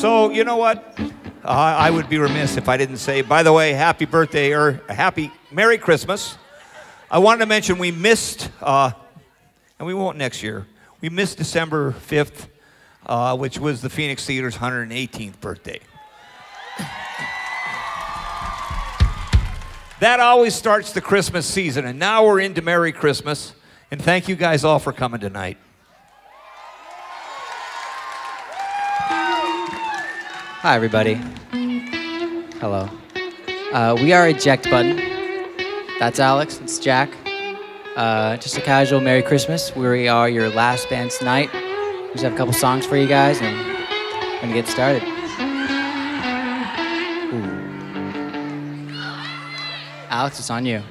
So, you know what? Uh, I would be remiss if I didn't say, by the way, happy birthday or happy Merry Christmas. I wanted to mention we missed, uh, and we won't next year, we missed December 5th, uh, which was the Phoenix Theater's 118th birthday. That always starts the Christmas season, and now we're into Merry Christmas. And thank you guys all for coming tonight. Hi, everybody. Hello. Uh, we are Eject Button. That's Alex. It's Jack. Uh, just a casual Merry Christmas. We are your last band tonight. We just have a couple songs for you guys, and we're gonna get started. Ooh. Alex, it's on you.